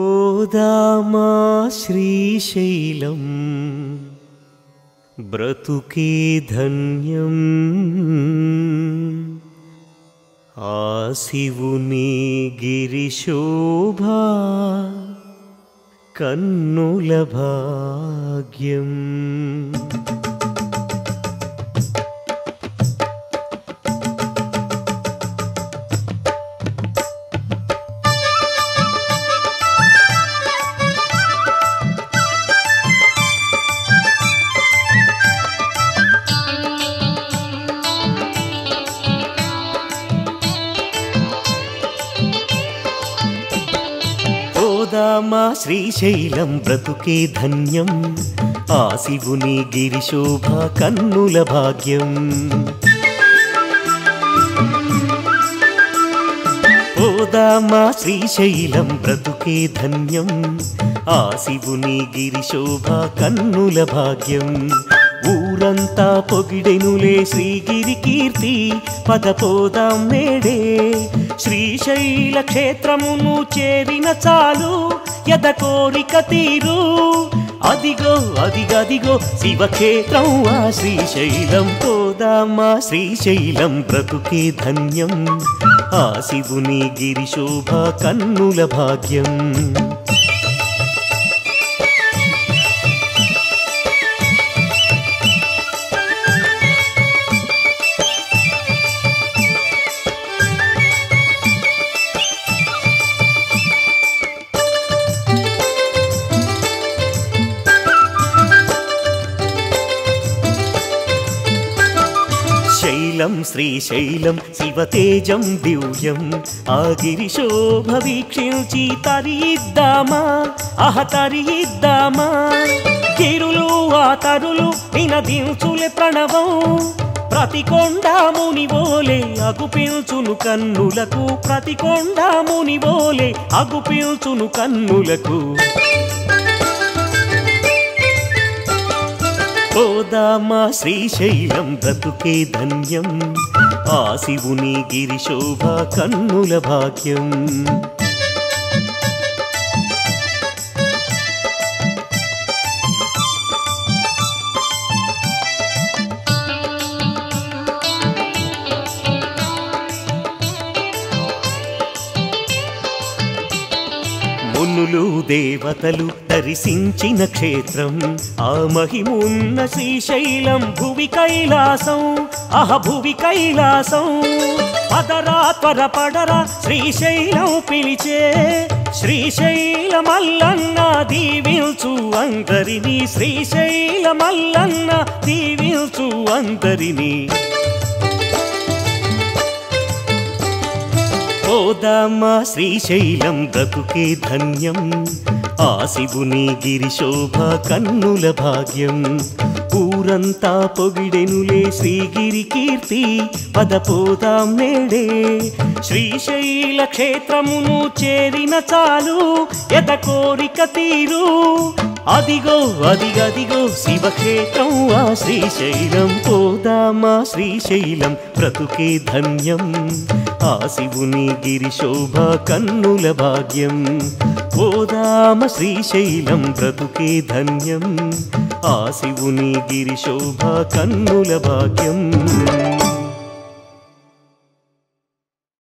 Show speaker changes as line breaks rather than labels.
పోదామా శ్రీశైలం బ్రతుకే ధన్యం ఆ శివుని గిరిశోభా కన్నుల భాగ్యం పాదామా శ్రీశైలం బ్రతుకే ధన్యం. ఆ శివుని గిరిశోభ కన్నుల భాగ్యం. పోదామా శ్రీశైలం బ్రతుకే ధన్యం. ఆ శివుని గిరిశోభ కన్నుల భాగ్యం. ఊరంతా పొగిడెనులే శ్రీగిరి కీర్తి పదపోదాం మేడే. శ్రీశైల క్షేత్రమును చేరిన చాలు యద కోరిక తీరు. అదిగో అదిగదిగో శివక్షేత్రం ఆ శ్రీశైలం పోదామా? శ్రీశైలం బ్రతుకే ధన్యం. ఆ శివుని గిరిశోభ కన్నుల భాగ్యం. శైలం శ్రీశైలం శివతేజం దివ్యం. ఆ గిరిశోభ వీక్షించి తరిద్దామా అహ తరిద్దామా గిరులు ఆ తరులు వినదించులే ప్రణవం. ప్రతి కొండాముని బోలే అగుపిల్చును కన్నులకు. ప్రతి కొండాముని బోలే అగుపిల్చును కన్నులకు. పోదామా శ్రీశైలం బ్రతుకే ధన్యం. ఆ శివుని గిరిశోభ కన్నుల భాగ్యం. ఋషులు దేవతలు దర్శించిన క్షేత్రం. ఆ మహిమున్న శ్రీశైలం భువి కైలాసం అహ భువి కైలాసం. పదరా త్వర పడరా శ్రీశైలం పిలిచే శ్రీశైల మల్లన్న దీవిల్చు అందరినీ శ్రీశైల మల్లన్న దీవిల్చు అందరినీ పోదామా శ్రీశైలం బ్రతుకే ధన్యం. ఆ శివుని గిరిశోభ కన్నుల భాగ్యం. ఊరంతా పొగిడెనులే శ్రీగిరి కీర్తి పద పోదాం నేడే. శ్రీశైల క్షేత్రమును చేరిన చాలు ఎద కోరిక తీరు. అదిగో అదిగదిగో శివక్షేత్రం ఆ శ్రీశైలం పోదామా శ్రీశైలం బ్రతుకే ధన్యం. ఆ శివుని గిరిశోభ కన్నుల భాగ్యం. పోదామ శ్రీశైలం బ్రతుకే ధన్యం. ఆ శివుని గిరిశోభ కన్నుల భాగ్యం.